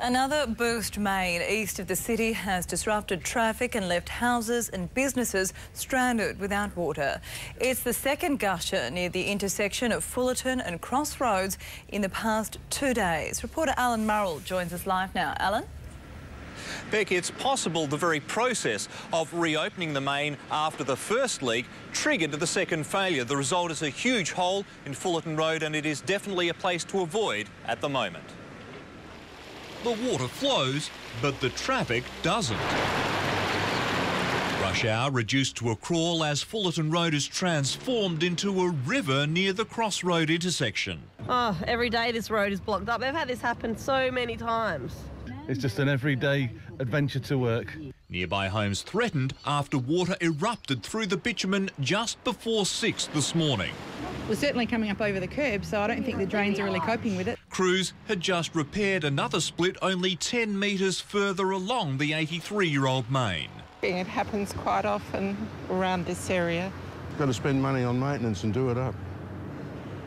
Another burst main east of the city has disrupted traffic and left houses and businesses stranded without water. It's the second gusher near the intersection of Fullarton and Cross Roads in the past two days. Reporter Alan Murrell joins us live now. Alan? Beck, it's possible the very process of reopening the main after the first leak triggered the second failure. The result is a huge hole in Fullarton Road and it is definitely a place to avoid at the moment. The water flows, but the traffic doesn't. Rush hour reduced to a crawl as Fullarton Road is transformed into a river near the Cross Road intersection. Oh, every day this road is blocked up. I've had this happen so many times. It's just an everyday adventure to work. Nearby homes threatened after water erupted through the bitumen just before 6 this morning. We're certainly coming up over the curb, so I don't think the drains are really coping with it. Crews had just repaired another split only 10 metres further along the 83-year-old main. It happens quite often around this area. Got to spend money on maintenance and do it up.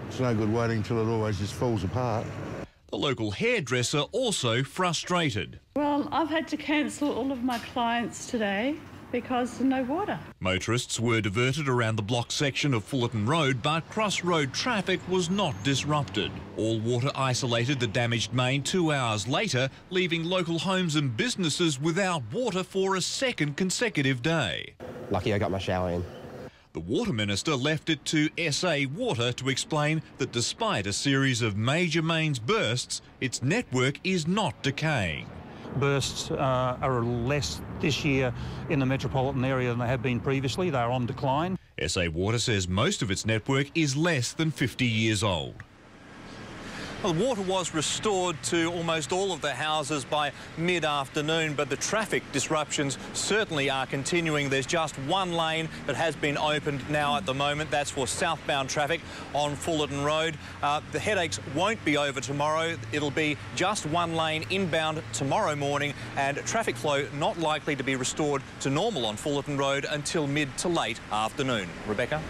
It's no good waiting till it always just falls apart. The local hairdresser also frustrated. Well, I've had to cancel all of my clients today because of no water. Motorists were diverted around the block section of Fullarton Road, but Cross Road traffic was not disrupted. SA Water isolated the damaged main two hours later, leaving local homes and businesses without water for a second consecutive day. Lucky I got my shower in. The Water Minister left it to SA Water to explain that despite a series of major mains bursts, its network is not decaying bursts uh, are less this year in the metropolitan area than they have been previously. They are on decline. SA Water says most of its network is less than 50 years old. Well, the water was restored to almost all of the houses by mid-afternoon, but the traffic disruptions certainly are continuing. There's just one lane that has been opened now at the moment. That's for southbound traffic on Fullarton Road. Uh, the headaches won't be over tomorrow. It'll be just one lane inbound tomorrow morning and traffic flow not likely to be restored to normal on Fullarton Road until mid to late afternoon. Rebecca?